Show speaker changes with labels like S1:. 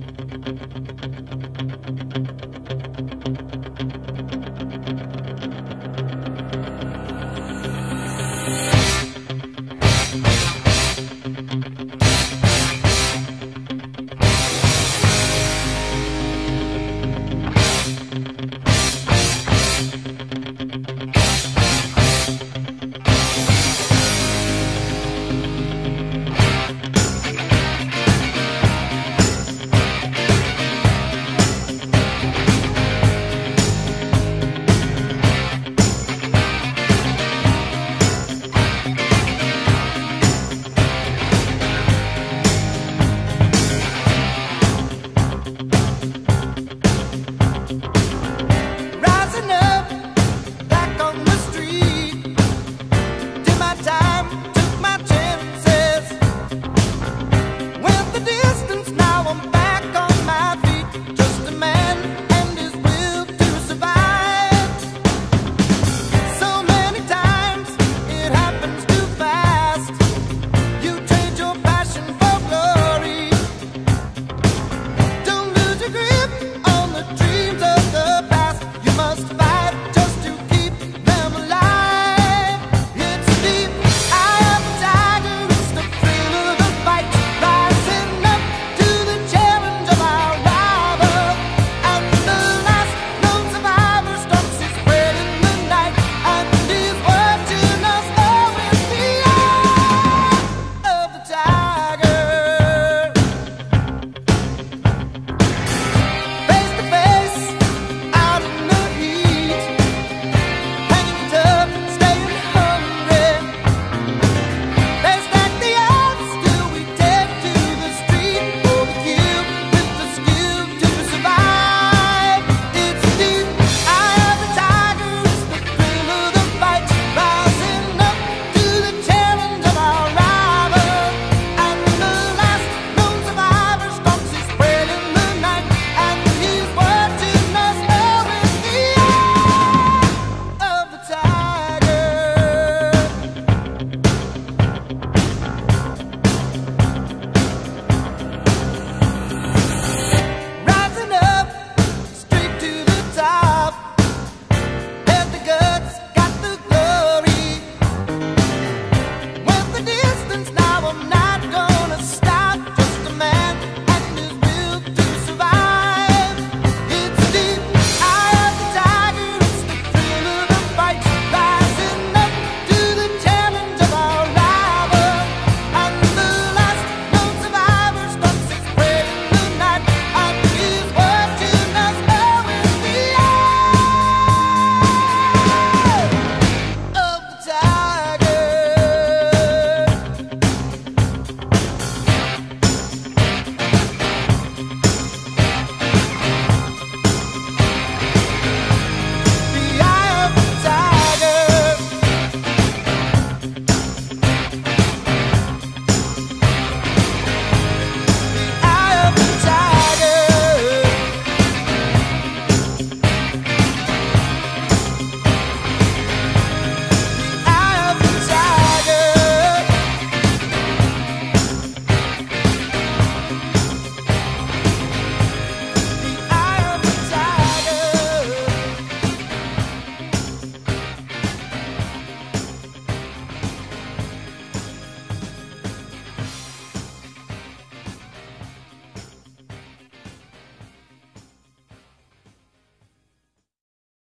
S1: Gracias.